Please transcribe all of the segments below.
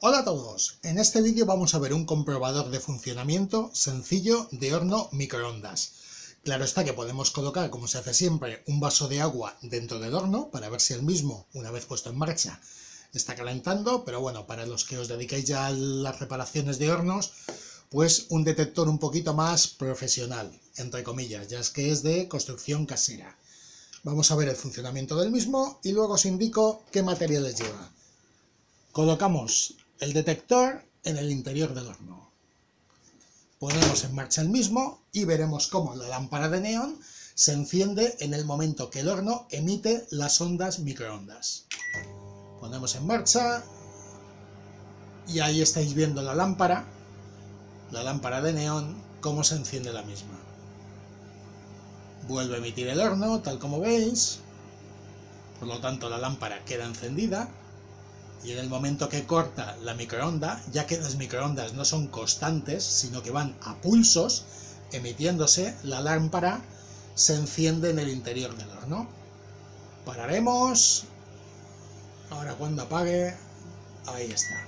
Hola a todos, en este vídeo vamos a ver un comprobador de funcionamiento sencillo de horno microondas. Claro está que podemos colocar, como se hace siempre, un vaso de agua dentro del horno para ver si el mismo, una vez puesto en marcha, está calentando, pero bueno, para los que os dedicáis ya a las reparaciones de hornos, pues un detector un poquito más profesional, entre comillas, ya es que es de construcción casera. Vamos a ver el funcionamiento del mismo y luego os indico qué materiales lleva. Colocamos el detector en el interior del horno. Ponemos en marcha el mismo y veremos cómo la lámpara de neón se enciende en el momento que el horno emite las ondas microondas. Ponemos en marcha y ahí estáis viendo la lámpara, la lámpara de neón, cómo se enciende la misma. Vuelve a emitir el horno, tal como veis, por lo tanto la lámpara queda encendida y en el momento que corta la microonda, ya que las microondas no son constantes, sino que van a pulsos, emitiéndose, la lámpara se enciende en el interior del horno. Pararemos. Ahora cuando apague, ahí está.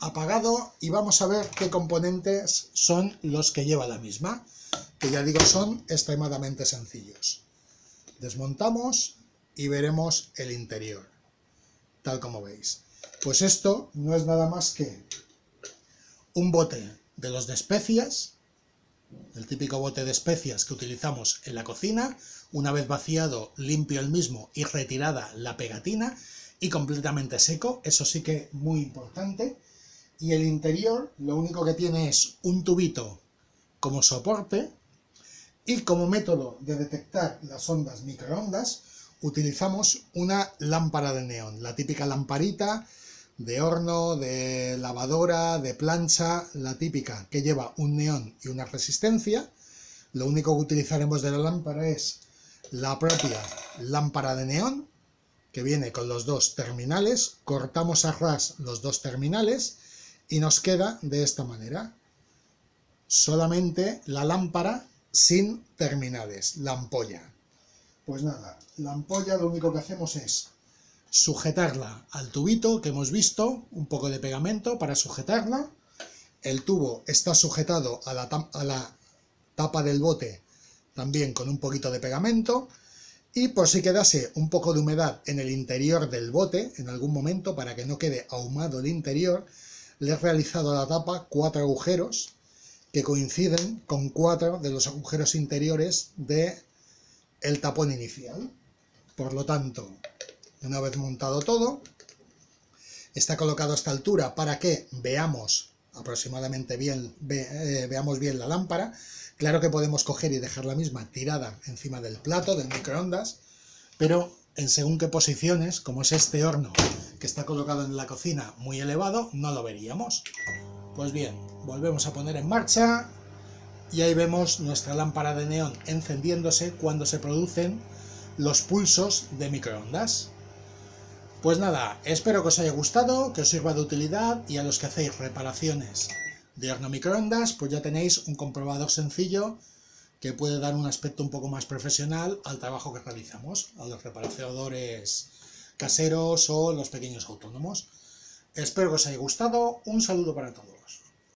Apagado y vamos a ver qué componentes son los que lleva la misma, que ya digo son extremadamente sencillos. Desmontamos y veremos el interior tal como veis. Pues esto no es nada más que un bote de los de especias, el típico bote de especias que utilizamos en la cocina, una vez vaciado, limpio el mismo y retirada la pegatina, y completamente seco, eso sí que muy importante. Y el interior lo único que tiene es un tubito como soporte y como método de detectar las ondas microondas, utilizamos una lámpara de neón, la típica lamparita de horno, de lavadora, de plancha, la típica que lleva un neón y una resistencia. Lo único que utilizaremos de la lámpara es la propia lámpara de neón, que viene con los dos terminales, cortamos a ras los dos terminales y nos queda de esta manera. Solamente la lámpara sin terminales, la ampolla. Pues nada, la ampolla lo único que hacemos es sujetarla al tubito que hemos visto, un poco de pegamento para sujetarla. El tubo está sujetado a la, tapa del bote también con un poquito de pegamento. Y por si quedase un poco de humedad en el interior del bote, en algún momento, para que no quede ahumado el interior, le he realizado a la tapa cuatro agujeros que coinciden con cuatro de los agujeros interiores de el tapón inicial. Por lo tanto, una vez montado todo, está colocado a esta altura para que veamos aproximadamente bien, eh, veamos bien la lámpara. Claro que podemos coger y dejar la misma tirada encima del plato, del microondas, pero en según qué posiciones, como es este horno que está colocado en la cocina muy elevado, no lo veríamos. Pues bien, volvemos a poner en marcha y ahí vemos nuestra lámpara de neón encendiéndose cuando se producen los pulsos de microondas. Pues nada, espero que os haya gustado, que os sirva de utilidad y a los que hacéis reparaciones de horno microondas, pues ya tenéis un comprobador sencillo que puede dar un aspecto un poco más profesional al trabajo que realizamos, a los reparadores caseros o los pequeños autónomos. Espero que os haya gustado, un saludo para todos.